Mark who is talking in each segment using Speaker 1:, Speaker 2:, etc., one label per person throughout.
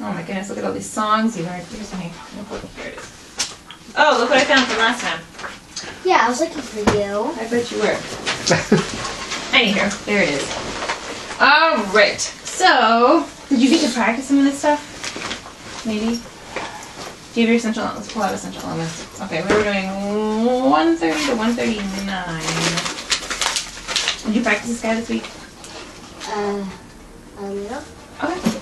Speaker 1: Oh my goodness, look at all these songs you. Here's my notebook. Here it is. Oh, look what I found from last time.
Speaker 2: Yeah, I was looking for you.
Speaker 1: I bet you were. Anywho, there it is. Alright, so, did you get to practice some of this stuff? Maybe? Do you have your essential Let's pull out essential elements. Okay, we were doing 130 to 139. Did you practice this guy this week?
Speaker 2: Uh, a little.
Speaker 1: Okay.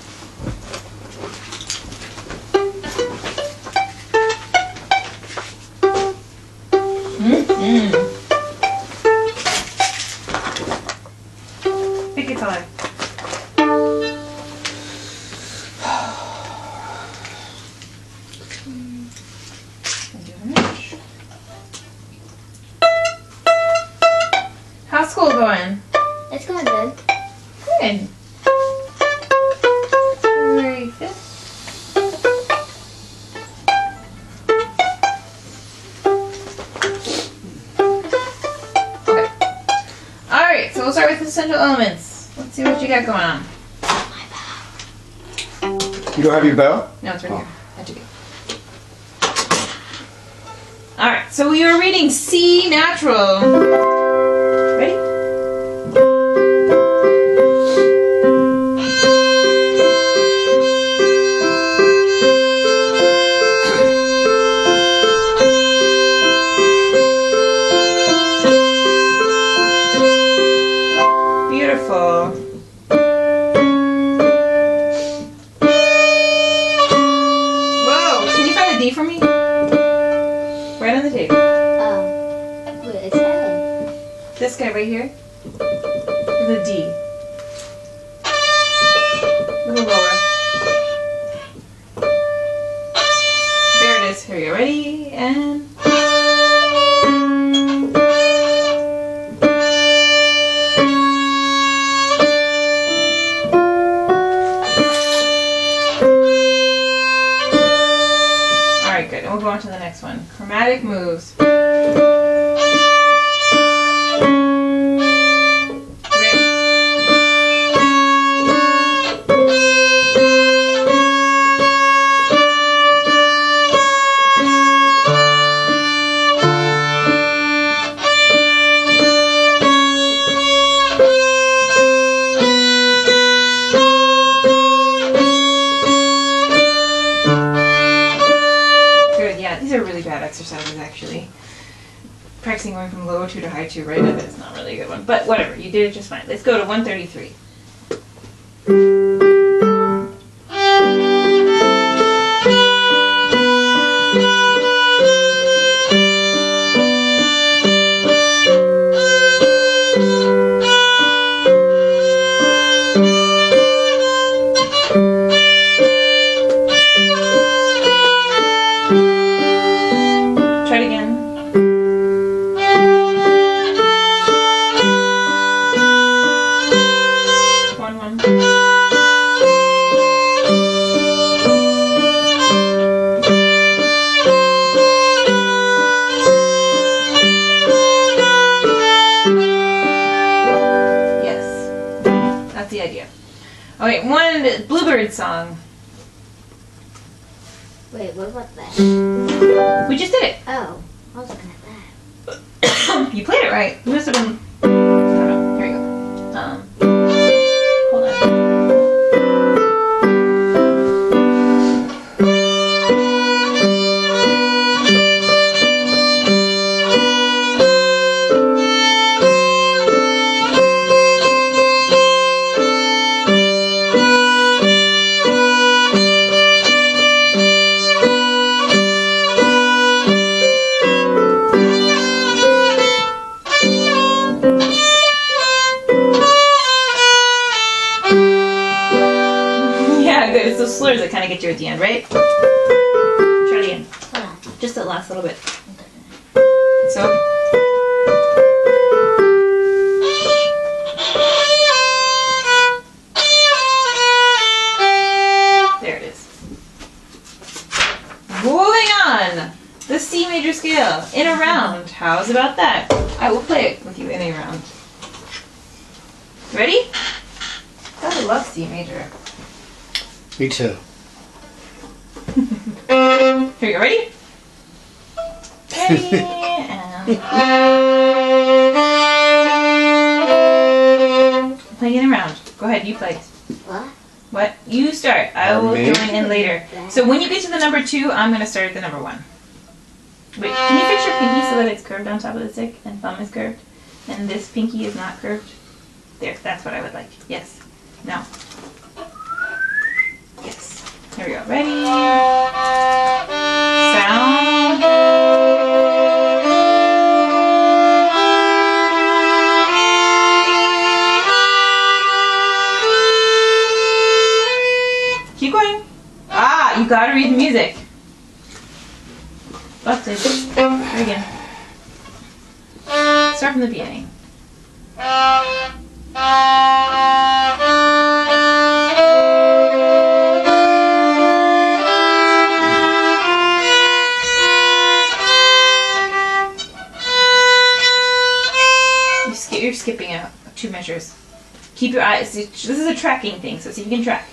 Speaker 3: Have your bow?
Speaker 1: No, it's right here. Oh. That should be. Alright, so we were reading C natural. Going from low two to high two right up is not really a good one. But whatever, you did it just fine. Let's go to 133. We just did it.
Speaker 2: Oh, I was looking at that.
Speaker 1: you played it right. You must have been.
Speaker 3: Me too.
Speaker 1: Here you go. Ready? Ready and playing it around. Go ahead. You play.
Speaker 2: What?
Speaker 1: What? You start. I
Speaker 3: Uh,
Speaker 1: will
Speaker 3: me?
Speaker 1: join in later. So when you get to the number two, I'm gonna start at the number one. Wait, can you fix your pinky so that it's curved on top of the stick and thumb is curved, and this pinky is not curved? There, that's what I would like. Yes. No. Yes. Here we go. Ready? Sound. Keep going. Ah, you gotta read the music. Busted. Try again. Start from the beginning. Keep your eyes. This is a tracking thing, so see if you can track.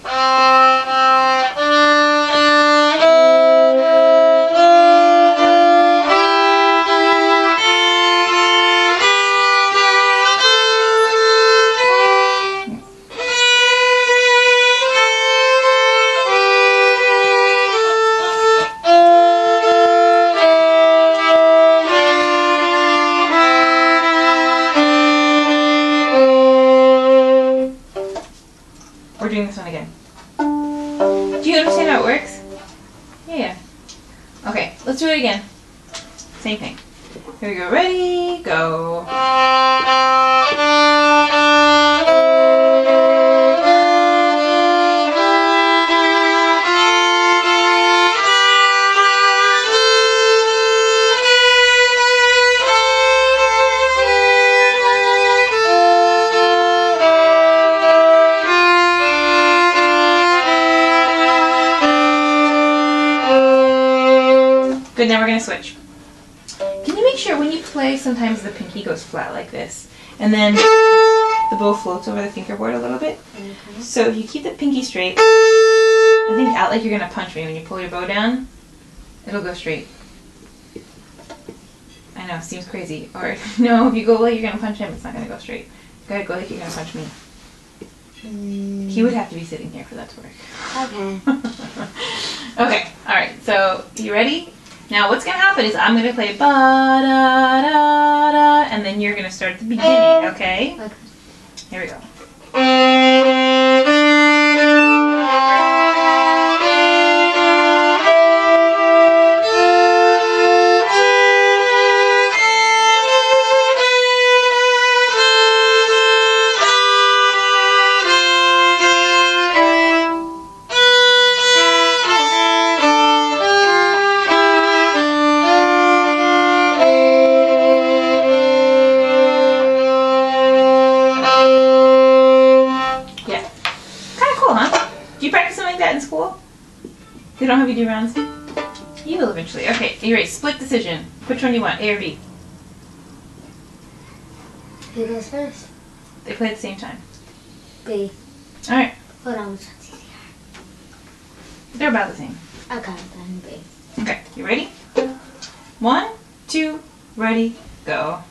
Speaker 1: Keep the pinky straight, I think out like you're gonna punch me when you pull your bow down, it'll go straight. I know, seems crazy. Or no, if you go like you're gonna punch him, it's not gonna go straight. You gotta go like you're gonna punch me. He would have to be sitting here for that to work.
Speaker 2: Okay.
Speaker 1: okay, alright, so you ready? Now what's gonna happen is I'm gonna play ba da da da and then you're gonna start at the beginning, eh. okay?
Speaker 2: Okay.
Speaker 1: Here we go. Don't have you do rounds? You will eventually. Okay, you ready? Split decision. Which one do you want, A or B?
Speaker 2: Who goes first?
Speaker 1: They play at the same time.
Speaker 2: B.
Speaker 1: Alright,
Speaker 2: Hold on, which one's easier?
Speaker 1: they're about the same.
Speaker 2: Okay, then B.
Speaker 1: Okay, you ready? One, two, ready, go.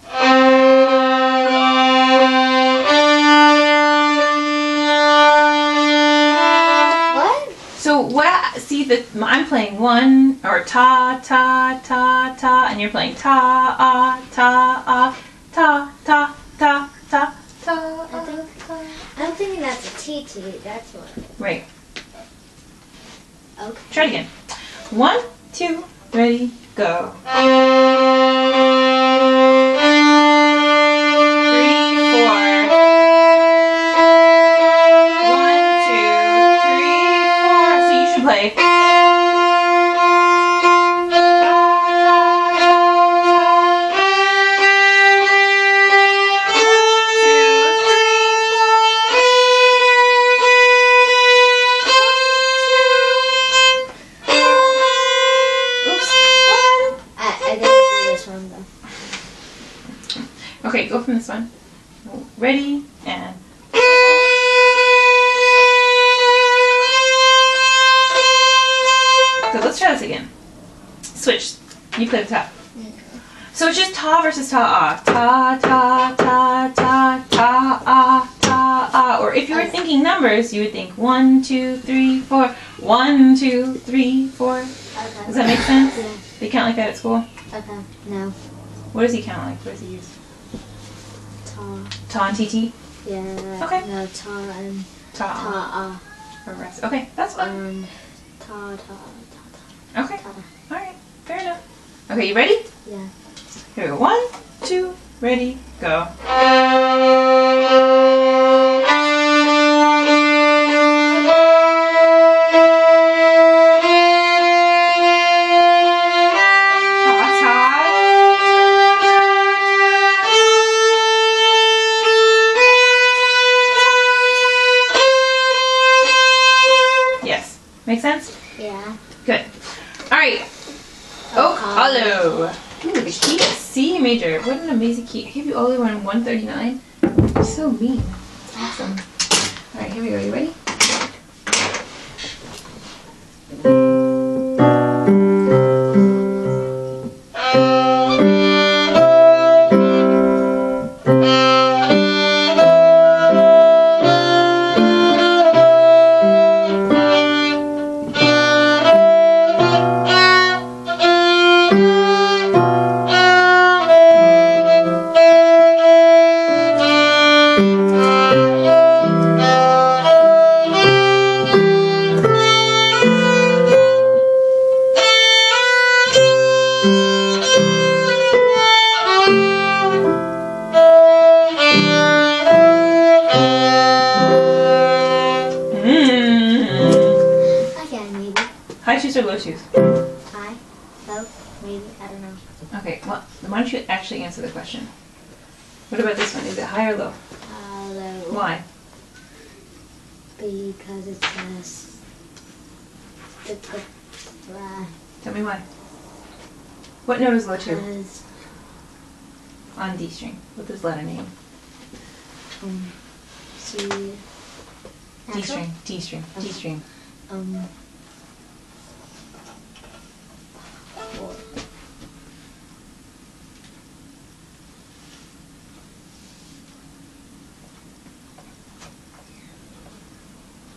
Speaker 2: What?
Speaker 1: I'm playing one or ta ta ta ta, and you're playing ta ah ta ah ta ta ta ta ta.
Speaker 2: I think I'm thinking that's a TT. That's what.
Speaker 1: Wait,
Speaker 2: Okay.
Speaker 1: try it again. One, two, ready, go. Ready and. So let's try this again. switch. You play the top. So it's just ta versus ta ah. Ta ta ta ta ta ah ta ah. Or if you were thinking numbers, you would think one, two, three, four. One, two, three, four.
Speaker 2: Okay.
Speaker 1: Does that make sense?
Speaker 2: Yeah.
Speaker 1: They count like that at school.
Speaker 2: Okay. No.
Speaker 1: What does he count like? What does he use?
Speaker 2: Ta.
Speaker 1: Ta and TT?
Speaker 2: Yeah.
Speaker 1: Okay.
Speaker 2: No. Ta and
Speaker 1: Ta.
Speaker 2: ta.
Speaker 1: Or rest. Okay, that's
Speaker 2: Uh,
Speaker 1: fine.
Speaker 2: um. Ta ta
Speaker 1: Okay,
Speaker 2: ta ta.
Speaker 1: alright, fair enough. Okay, you ready?
Speaker 2: Yeah.
Speaker 1: Here we go. One, two, ready, go. Make sense?
Speaker 2: Yeah.
Speaker 1: Good. Alright. Oh, hollow. Ooh, the key is C major. What an amazing key. I gave you all the way on 139. You're so mean. That's awesome. Alright, here we go. You ready?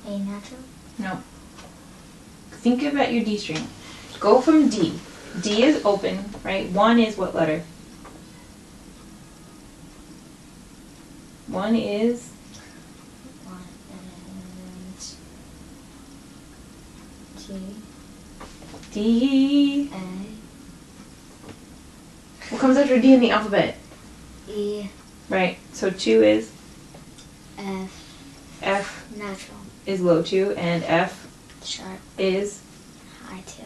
Speaker 2: A natural.
Speaker 1: No. Think about your D string. Go from D. D is open, right? One is what letter? One is
Speaker 2: One and G
Speaker 1: D.
Speaker 2: A
Speaker 1: What comes after D in the alphabet?
Speaker 2: E
Speaker 1: Right. So two is
Speaker 2: F
Speaker 1: F
Speaker 2: natural
Speaker 1: is low two, and F
Speaker 2: sharp
Speaker 1: is.
Speaker 2: high two.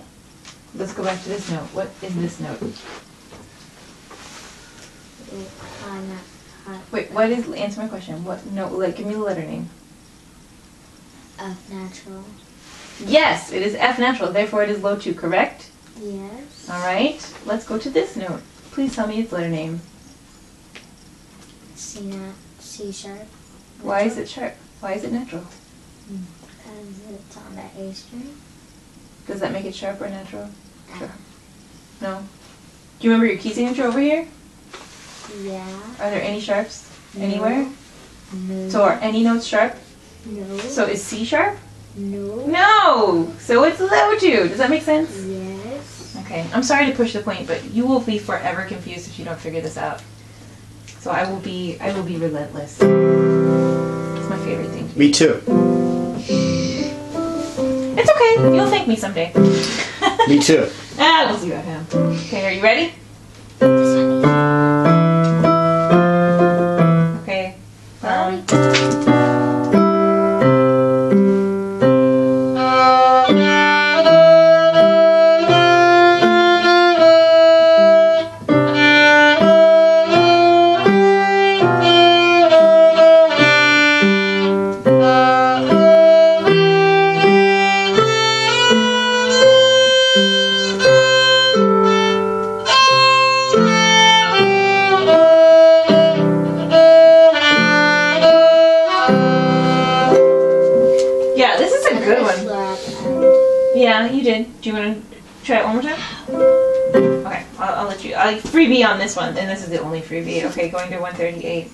Speaker 1: Let's go back to this note. What is this note?
Speaker 2: High high
Speaker 1: Wait, what is? Answer my question. What note? Like, give me the letter name.
Speaker 2: F natural.
Speaker 1: Yes, it is F natural. Therefore, it is low two. Correct.
Speaker 2: Yes.
Speaker 1: All right. Let's go to this note. Please tell me its letter name.
Speaker 2: C nat C sharp.
Speaker 1: Why is it sharp? Why is it natural?
Speaker 2: Because it's on the A string.
Speaker 1: Does that make it sharp or natural? Sure. No. Do you remember your key signature over here?
Speaker 2: yeah.
Speaker 1: Are there any sharps anywhere?
Speaker 2: No.
Speaker 1: So are any notes sharp?
Speaker 2: No.
Speaker 1: So is C sharp?
Speaker 2: no.
Speaker 1: No. So it's low two. Does that make sense?
Speaker 2: Yes.
Speaker 1: Okay. I'm sorry to push the point, but you will be forever confused if you don't figure this out. So I will be I will be relentless. It's my favorite thing.
Speaker 3: Me too.
Speaker 1: It's okay. You'll thank me someday.
Speaker 3: Me too.
Speaker 1: ah, we'll see about him. Okay, are you ready? Okay, going to 138.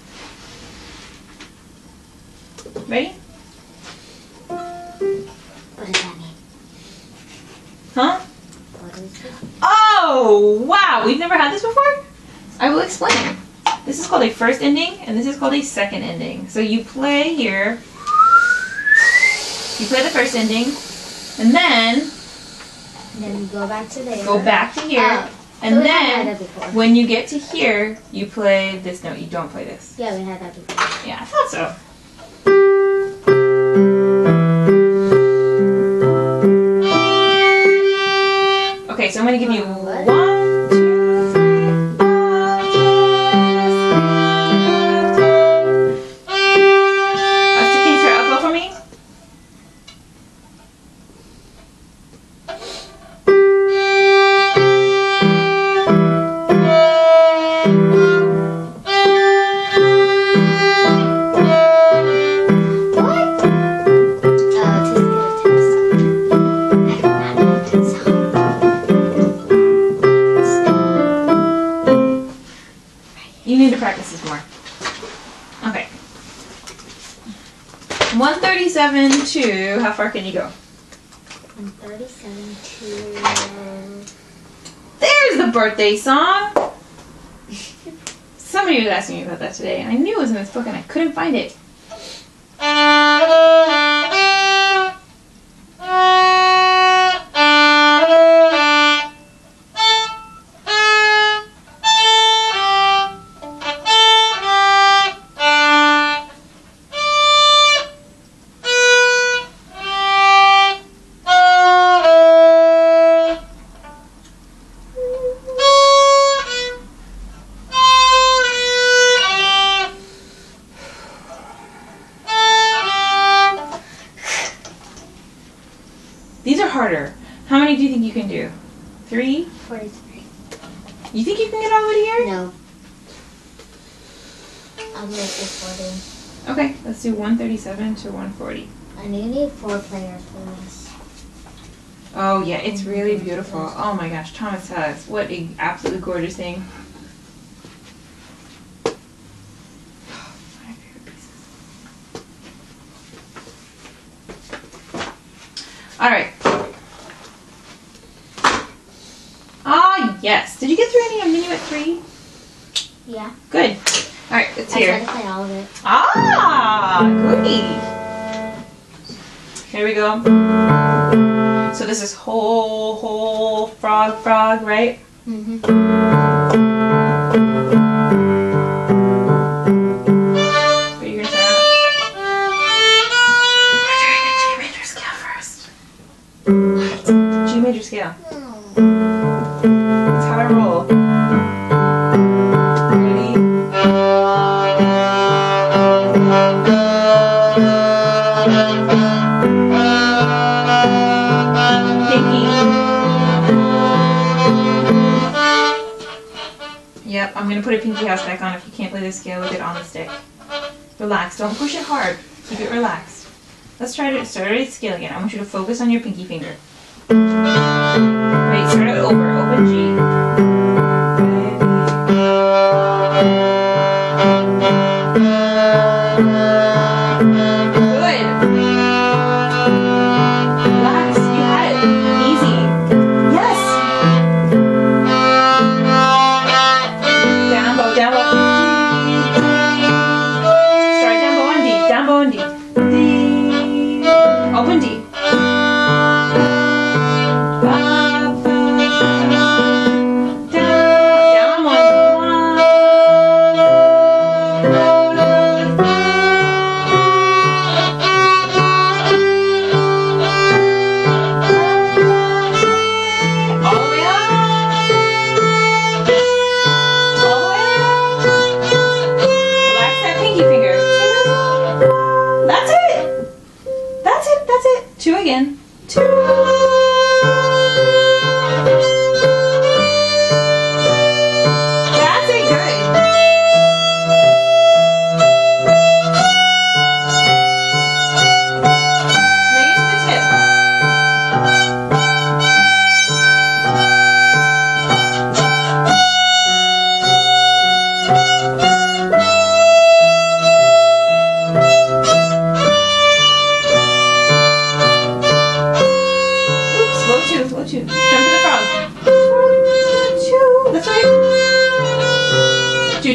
Speaker 1: Ready?
Speaker 2: What does that mean?
Speaker 1: Huh?
Speaker 2: What is it?
Speaker 1: Oh, wow! We've never had this before? I will explain. This is called a first ending, and this is called a second ending. So you play here. You play the first ending, and then
Speaker 2: And then go back to there.
Speaker 1: go back to here,
Speaker 2: Oh,
Speaker 1: and
Speaker 2: so
Speaker 1: then when you get to here, you play this note. You don't play this.
Speaker 2: Yeah, we had that before.
Speaker 1: Yeah, I thought so. Okay, so I'm gonna give you one,
Speaker 2: From 37 to.
Speaker 1: There's the birthday song! Somebody was asking me about that today, and I knew it was in this book and I couldn't find it. What a absolutely gorgeous thing. My favorite pieces. All right. Ah yes. Did you get through any of Minuet three?
Speaker 2: Yeah.
Speaker 1: Good. All right, let's
Speaker 2: I
Speaker 1: hear.
Speaker 2: tried to play all of it.
Speaker 1: Ah, goody. Here we go. So this is whole, whole frog, frog, right?
Speaker 2: Mm-hmm.
Speaker 1: But back on if you can't play the scale with it on the stick. Relax, don't push it hard. Keep it relaxed. Let's try to start at scale again. I want you to focus on your pinky finger. Wait, start it over. Open G.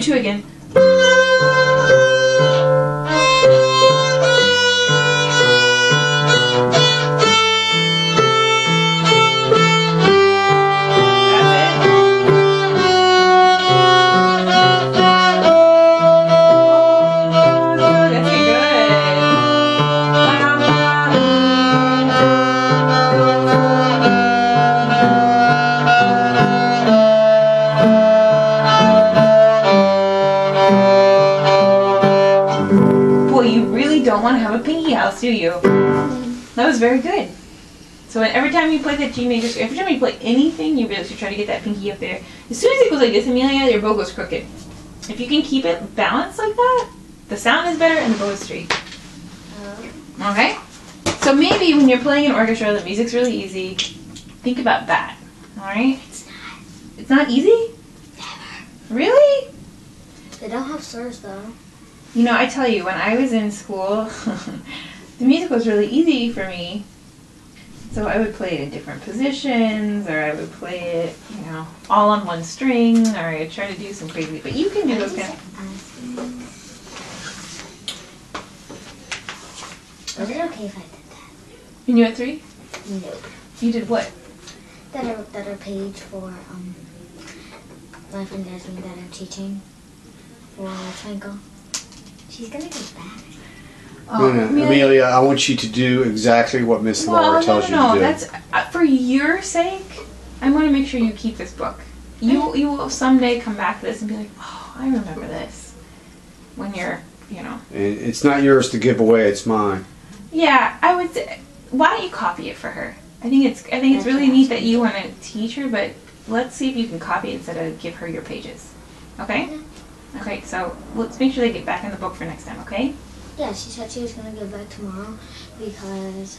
Speaker 1: two again. Do you? That was very good. So every time you play that G major, every time you play anything, you really should try to get that pinky up there. As soon as it goes like this, Emilia, your bow goes crooked. If you can keep it balanced like that, the sound is better and the bow is straight. Uh-huh. Okay? So maybe when you're playing an orchestra, the music's really easy. Think about that. Alright?
Speaker 2: It's not.
Speaker 1: It's not easy? Never. Really?
Speaker 2: They don't have slurs though.
Speaker 1: You know, I tell you, when I was in school, the music was really easy for me. So I would play it in different positions, or I would play it, you know, all on one string, or I'd try to do some crazy. But you can do those kind of.
Speaker 2: Is it okay if I did that?
Speaker 1: You knew at three?
Speaker 2: Nope.
Speaker 1: You did what?
Speaker 2: That are that are page for um my friend Jasmine that I'm teaching for Twinkle. She's gonna get back.
Speaker 1: Oh,
Speaker 3: No, no, Emilia, I want you to do exactly what Miss
Speaker 1: Well,
Speaker 3: Laura
Speaker 1: no,
Speaker 3: tells
Speaker 1: no,
Speaker 3: you
Speaker 1: no.
Speaker 3: to do.
Speaker 1: That's uh, for your sake. I want to make sure you keep this book. You you will someday come back to this and be like, oh, I remember this. When you're, you know.
Speaker 3: And it's not yours to give away; it's mine.
Speaker 1: Yeah, I would. Say, why don't you copy it for her? I think it's I think it's really neat that you want to teach her, but let's see if you can copy it instead of give her your pages. Okay? Okay, so let's make sure they get back in the book for next time, okay?
Speaker 2: Yeah, she said she was gonna get back tomorrow because,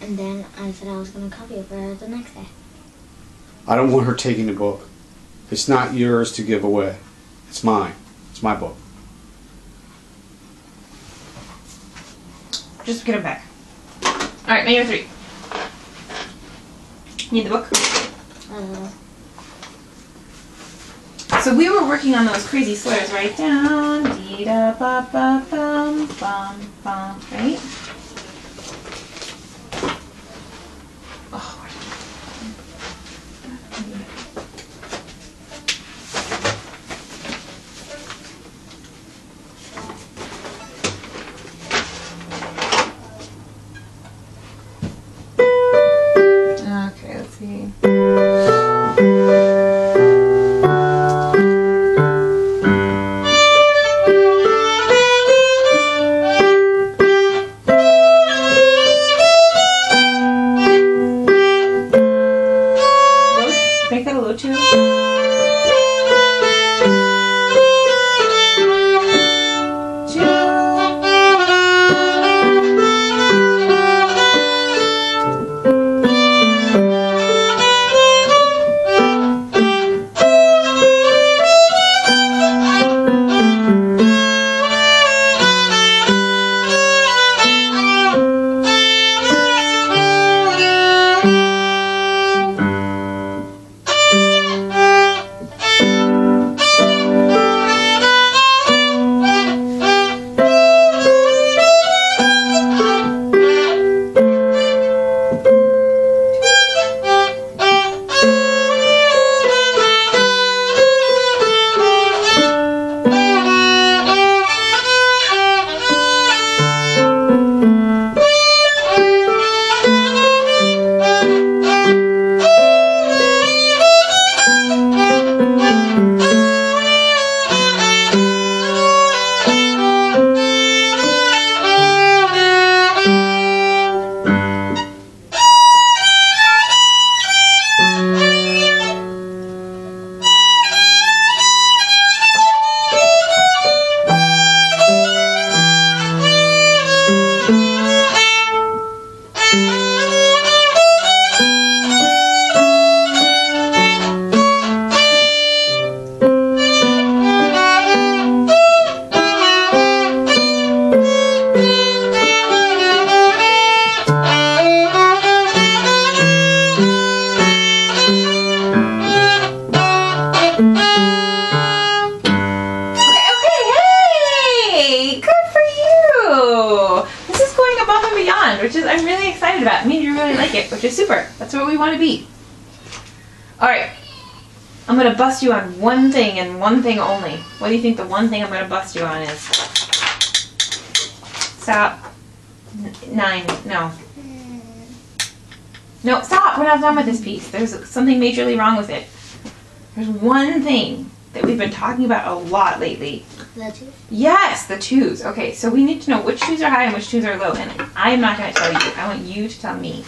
Speaker 2: and then I said I was gonna copy it for her the next day.
Speaker 3: I don't want her taking the book. It's not yours to give away. It's mine. It's my book.
Speaker 1: Just get it back. Alright, number three. Need the book?
Speaker 2: Uh,
Speaker 1: So we were working on those crazy slurs, right? Down, dee da ba ba bum bum bum, right? Is I'm really excited about. It means you really like it, which is super. That's what we want to be. All right. I'm gonna bust you on one thing and one thing only. What do you think the one thing I'm gonna bust you on is? Stop. Nine. No. No, stop. We're not done with this piece. There's something majorly wrong with it. There's one thing that we've been talking about a lot lately.
Speaker 2: The two?
Speaker 1: Yes, the twos. Okay, so we need to know which twos are high and which twos are low, and I'm not going to tell you. I want you to tell me.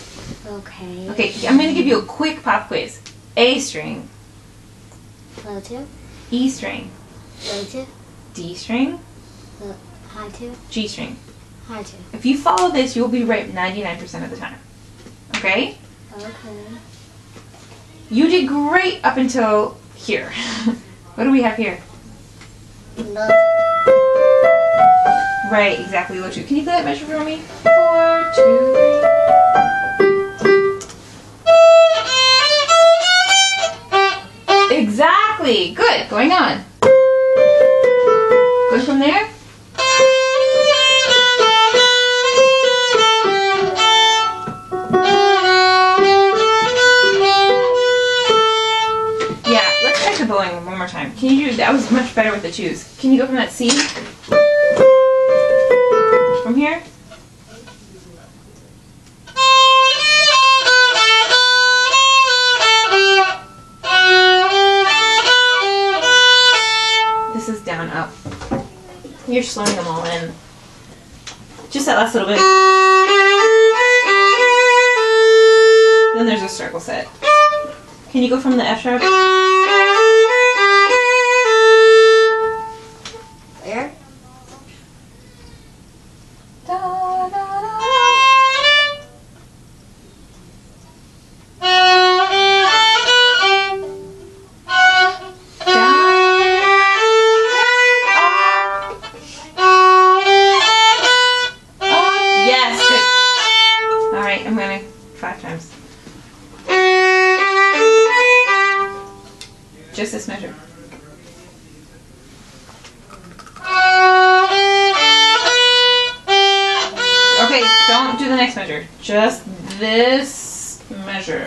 Speaker 2: Okay.
Speaker 1: Okay, I'm going to give you a quick pop quiz. A string,
Speaker 2: Low two?
Speaker 1: E string,
Speaker 2: Low two?
Speaker 1: D string,
Speaker 2: High two?
Speaker 1: G string.
Speaker 2: High two.
Speaker 1: If you follow this, you'll be right 99% of the time. Okay?
Speaker 2: Okay.
Speaker 1: You did great up until here. what do we have here? Right, exactly, low two. Can you play that measure for me? Four, two, three. Exactly. Good. Going on. Go from there. Better with the twos. Can you go from that C? From here? This is down up. You're slowing them all in. Just that last little bit. Then there's a circle set. Can you go from the F sharp? Okay, don't do the next measure. Just this measure.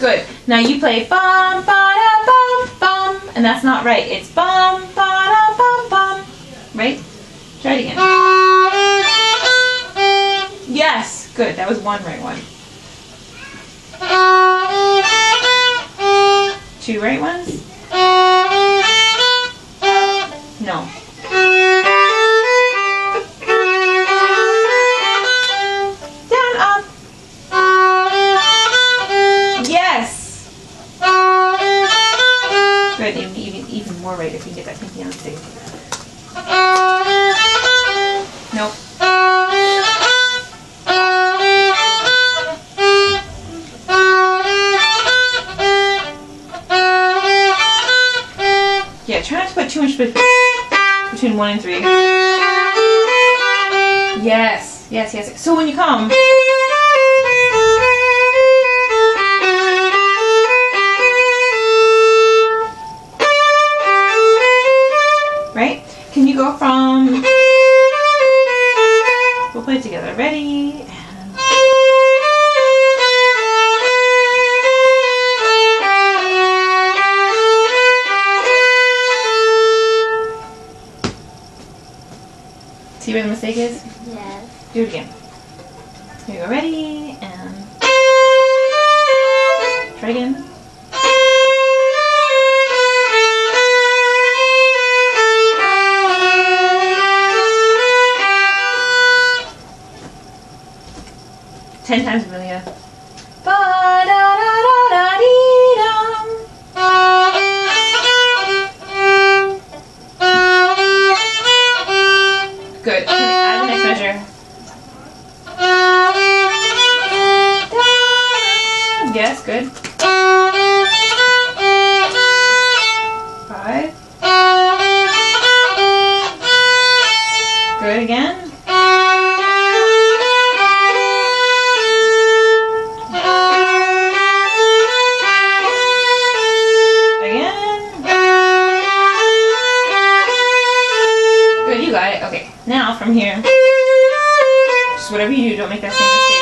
Speaker 1: Good. Now you play bum ba da bum bum, and that's not right. It's bum ba da bum bum. Right? Try it again. Yes. Good. That was one right one. Two right ones? No. Down, up. Yes. Good. Even, even, more right if you get that pinky on the stick. Between one and three. Yes, yes, yes. So when you come. Right? Can you go from. We'll play together. Ready? Mistake is?
Speaker 2: Yes.
Speaker 1: Do it again. Here you go. Ready? And. Try again. Ten times, Now from here, just whatever you do, don't make that same mistake.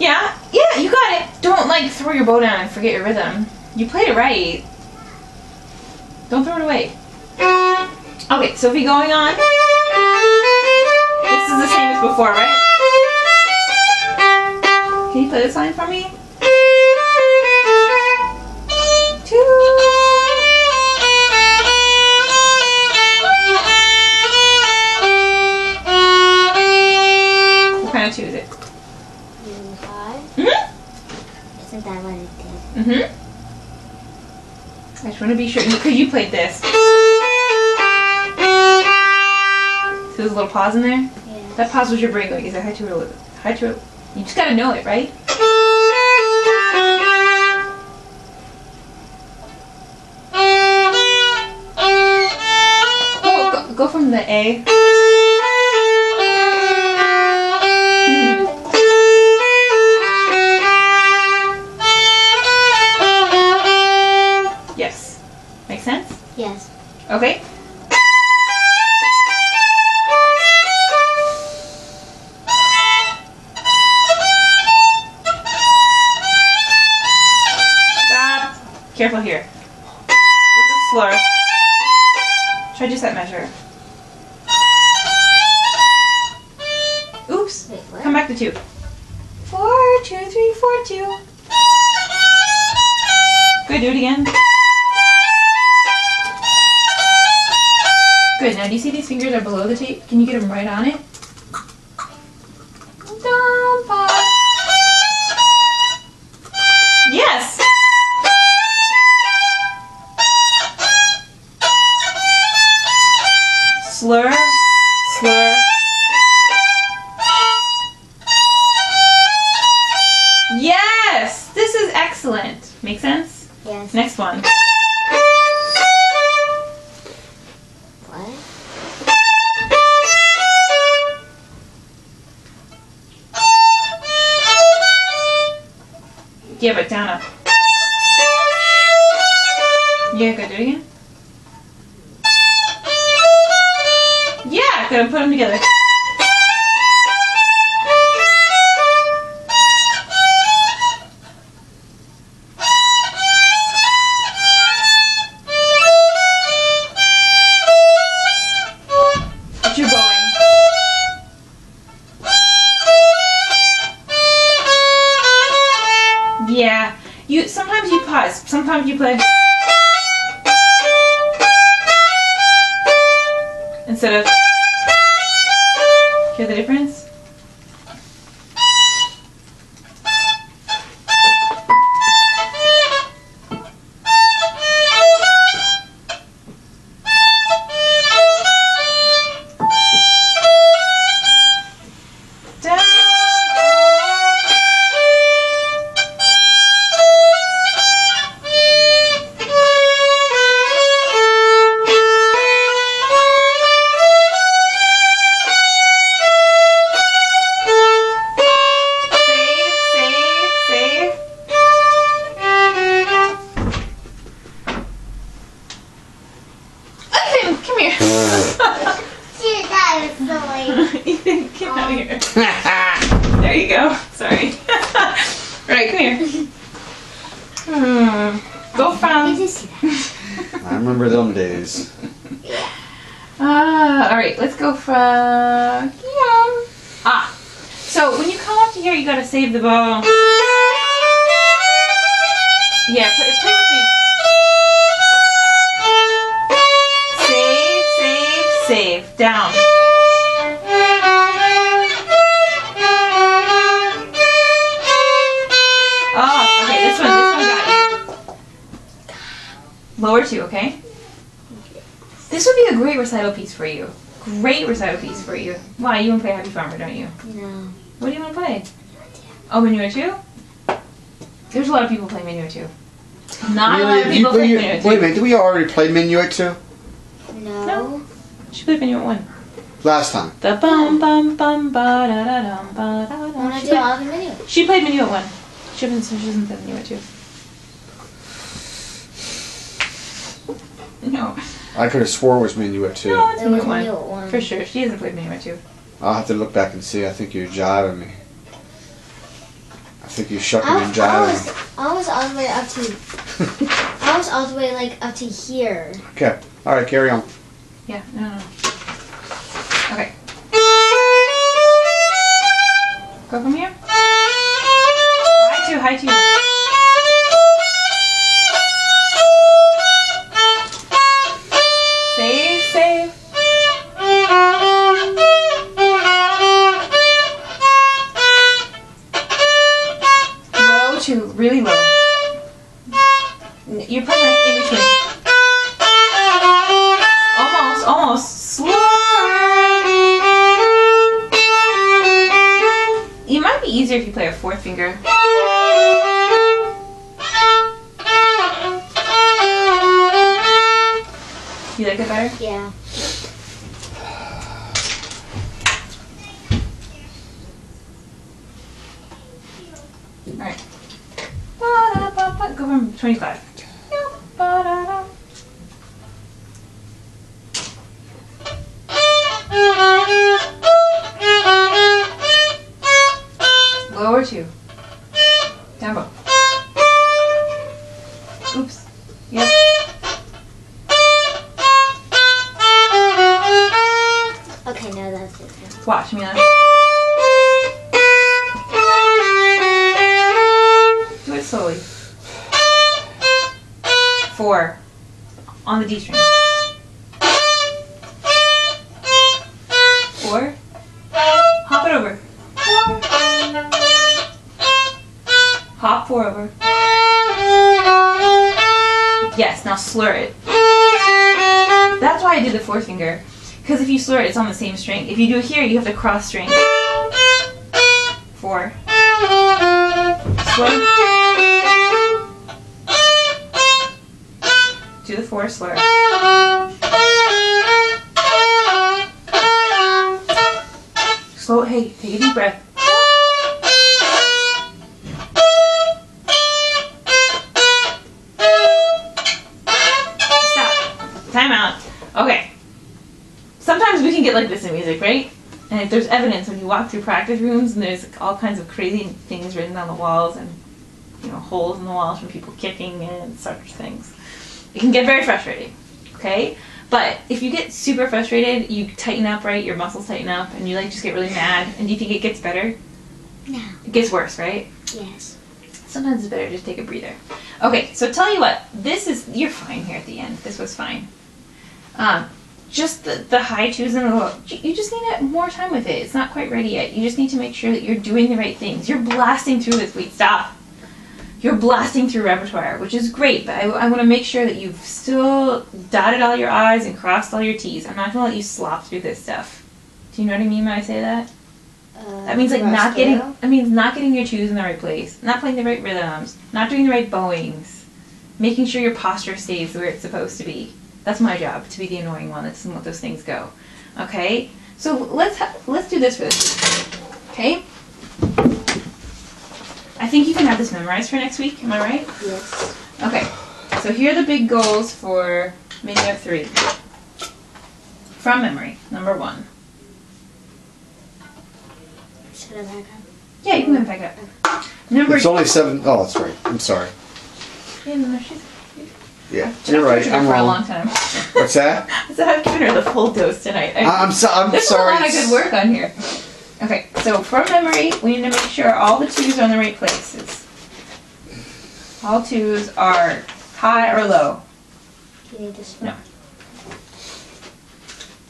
Speaker 1: Yeah, yeah, you got it. Don't like throw your bow down and forget your rhythm. You played it right. Don't throw it away. Okay, so if you're going on, this is the same as before, right? Can you play this line for me? Two. What kind of two is it?
Speaker 2: Five.
Speaker 1: Mm-hmm.
Speaker 2: Isn't that what it did?
Speaker 1: Mm-hmm. I just want to be sure because you played this. So there's a little pause in there.
Speaker 2: Yeah.
Speaker 1: That pause was your brain going, is it high two or high two? You just gotta know it, right? Go, go, go from the A. Yeah, but down. Yeah, good. Do it again. Yeah, good. Put them together.
Speaker 3: Them days.
Speaker 1: Ah, all right. Let's go from. Yeah. Ah. So when you come up to here, you gotta save the bow. Yeah, play, play with me. Save, save, save. Down. Oh, okay. This one, this one got you. Lower two, okay? This would be a great recital piece for you. Great recital piece for you. Why? You want to play Happy Farmer, don't you?
Speaker 2: No.
Speaker 1: What do you want to play? Oh, Minuet 2? There's a lot of people playing Minuet 2. Not a lot of people
Speaker 3: You-
Speaker 1: playing Minuet 2.
Speaker 3: wait a minute, did we already play Minuet 2?
Speaker 2: No.
Speaker 1: No. She played Minuet 1.
Speaker 3: Last time.
Speaker 1: The bum bum bum ba da da dum ba da da. She,
Speaker 2: do
Speaker 1: play-
Speaker 2: all the minuets.
Speaker 1: she played Minuet one. She hasn't. She hasn't played Minuet two. No,
Speaker 3: I could have swore it was Minuet two.
Speaker 1: no, it's
Speaker 2: It
Speaker 1: Minuet one
Speaker 2: minuet one.
Speaker 1: for sure. She hasn't played Minuet two.
Speaker 3: I'll have to look back and see. I think you're jiving me. I think you're shucking
Speaker 2: I,
Speaker 3: and
Speaker 2: was- I
Speaker 3: jiving.
Speaker 2: was I was all the way up to I was all the way like up to here.
Speaker 3: Okay. All right. Carry on.
Speaker 1: Yeah, no, no. Okay. Go from here. High two, high two. Go from 25. Lower two. Slur it, it's on the same string. If you do here, you have to cross string. Four. Slur. Do the four slur. Slow. Hey, take a deep breath. Stop. Time out. Okay. Sometimes we can get like this in music, right? And if there's evidence when you walk through practice rooms and there's all kinds of crazy things written on the walls and you know holes in the walls from people kicking and such things. It can get very frustrating. Okay? But if you get super frustrated, you tighten up, right? Your muscles tighten up and you like just get really mad. And do you think it gets better?
Speaker 2: No.
Speaker 1: It gets worse, right?
Speaker 2: Yes.
Speaker 1: Sometimes it's better to just take a breather. Okay, so tell you what, this is you're fine here at the end. This was fine. Um, just the, the high twos and the low. You just need it more time with it. It's not quite ready yet. You just need to make sure that you're doing the right things. You're blasting through this. Wait, stop. You're blasting through repertoire, which is great, but I, I want to make sure that you've still dotted all your I's and crossed all your T's. I'm not going to let you slop through this stuff. Do you know what I mean when I say that?
Speaker 2: Uh,
Speaker 1: That means like not getting. That means not getting your twos in the right place, not playing the right rhythms, not doing the right bowings, making sure your posture stays where it's supposed to be. That's my job to be the annoying one that doesn't let those things go. Okay, so let's ha- let's do this for this. Okay. I think you can have this memorized for next week. Am I right?
Speaker 2: Yes.
Speaker 1: Okay. So here are the big goals for Minuet three. From memory, number one.
Speaker 2: Should I back up?
Speaker 1: Yeah, you can go back up. Number
Speaker 3: It's only seven oh that's right. I'm sorry.
Speaker 1: Yeah, no, she's,
Speaker 3: Yeah,
Speaker 1: I've
Speaker 3: you're right.
Speaker 1: given her
Speaker 3: I'm
Speaker 1: for a
Speaker 3: wrong.
Speaker 1: long time.
Speaker 3: What's that?
Speaker 1: So I've given her the full dose tonight. I,
Speaker 3: I- I'm so I'm
Speaker 1: There's
Speaker 3: sorry.
Speaker 1: a lot of good work on here. Okay, so from memory, we need to make sure all the twos are in the right places. All twos are high or low,
Speaker 2: You need this
Speaker 1: No.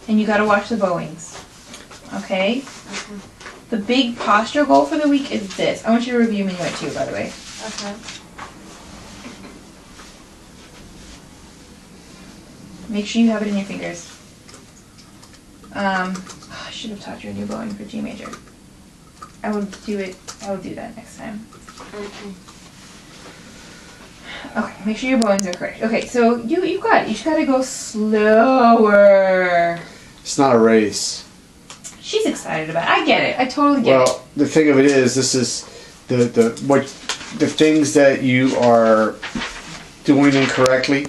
Speaker 1: and you gotta watch the bowings. Okay?
Speaker 2: Okay.
Speaker 1: The big posture goal for the week is this. I want you to review Minuet two, by the way.
Speaker 2: Okay.
Speaker 1: Make sure you have it in your fingers. Um, I should have taught you a new bowing for G major. I would do it. I will do that next time.
Speaker 2: Okay.
Speaker 1: Okay, make sure your bowings are correct. Okay, so you you got it. You just gotta go slower.
Speaker 3: It's not a race.
Speaker 1: She's excited about it. I get it. I totally get it.
Speaker 3: Well, the thing of it is, this is the the what the things that you are doing incorrectly.